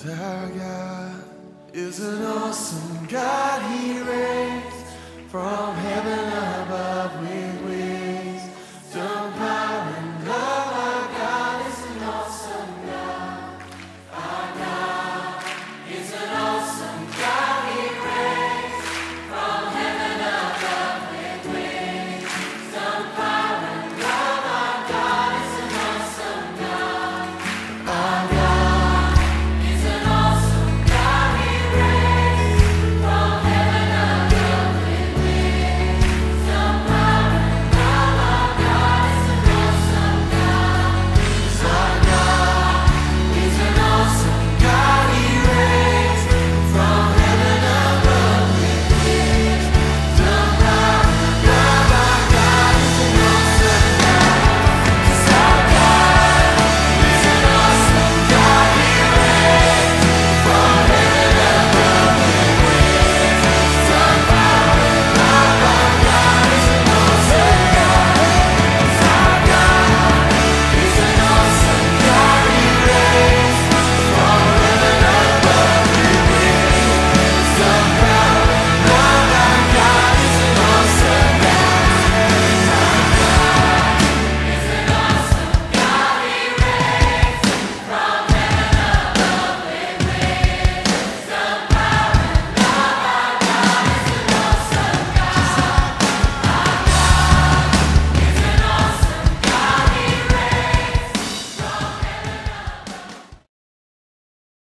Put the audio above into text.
Cause our God is an awesome God, He reigns from